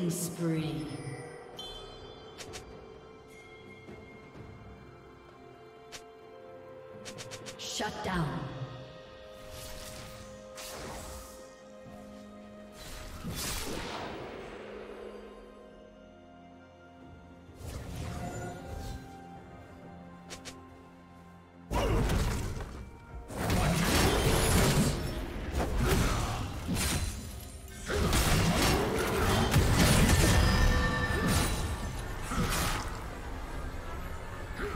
Killing spree.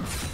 Yeah.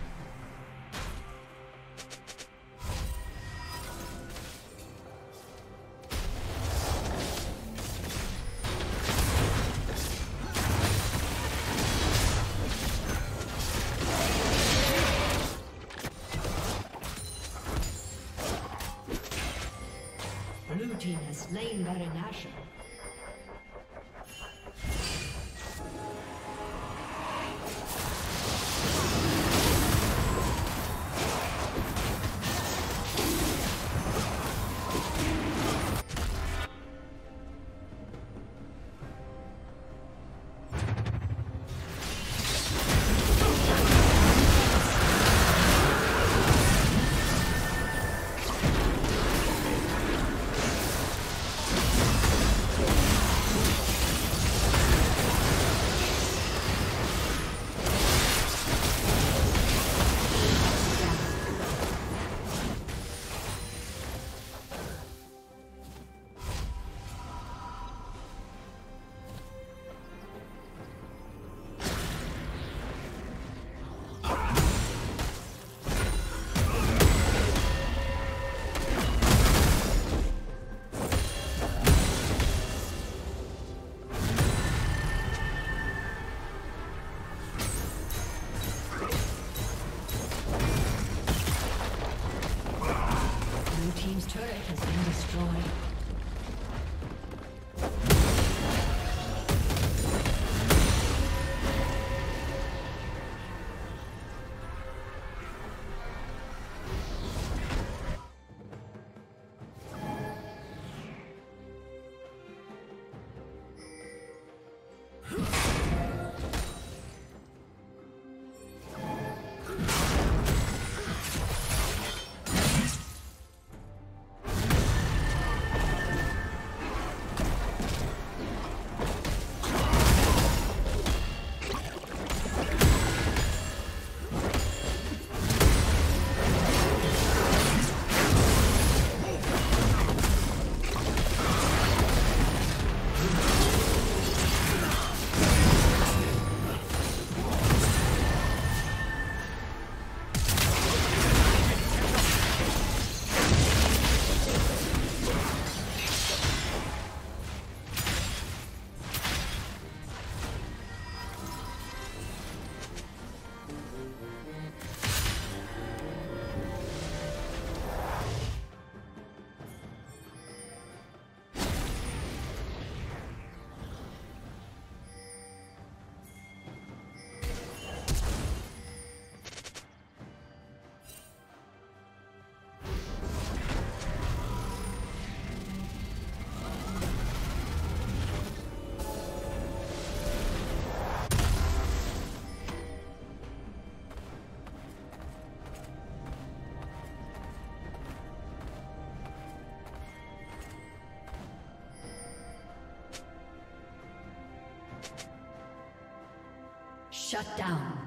Shut down.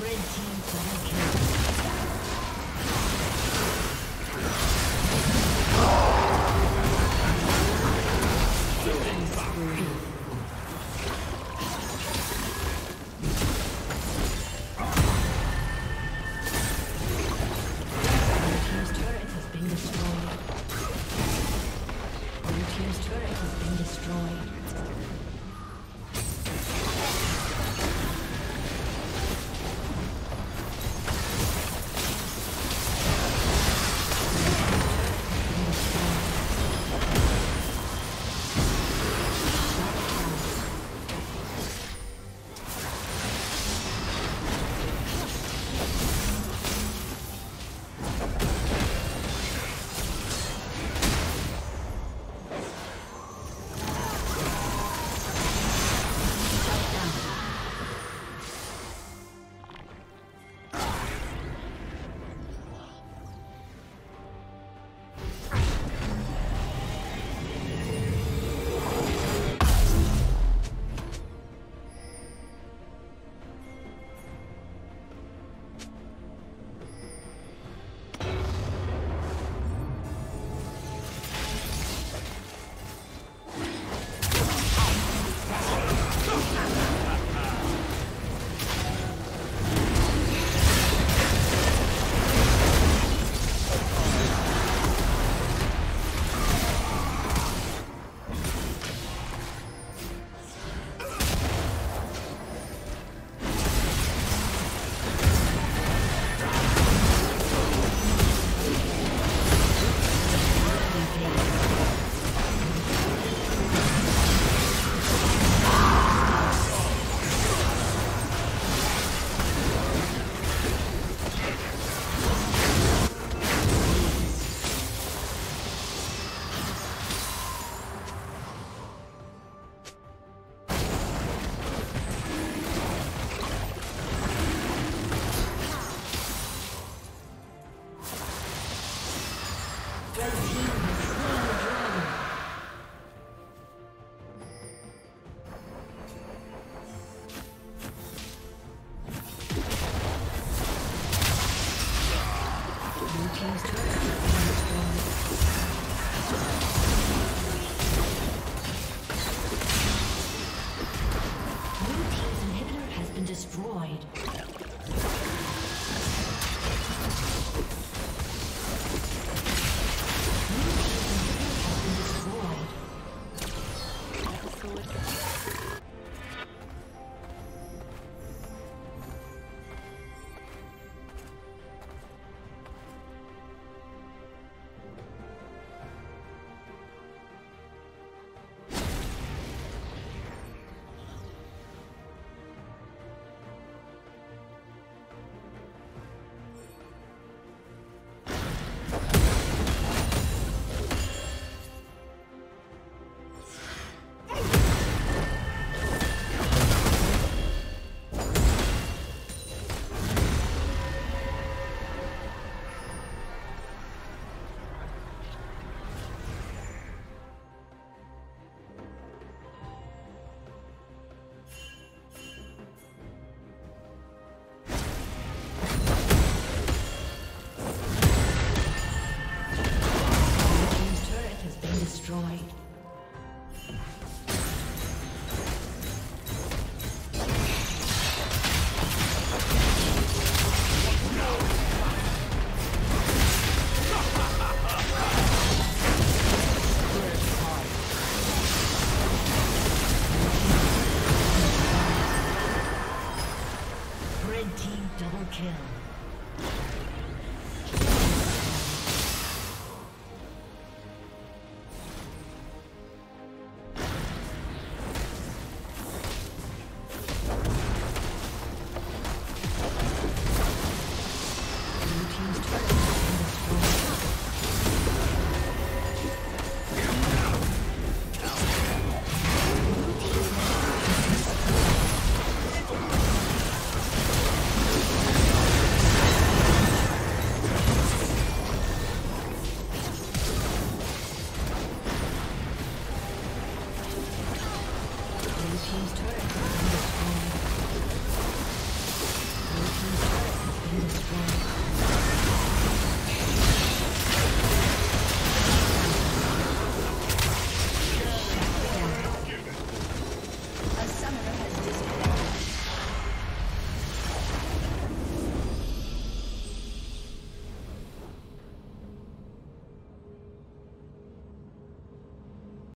Red team